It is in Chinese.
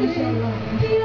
Bisa.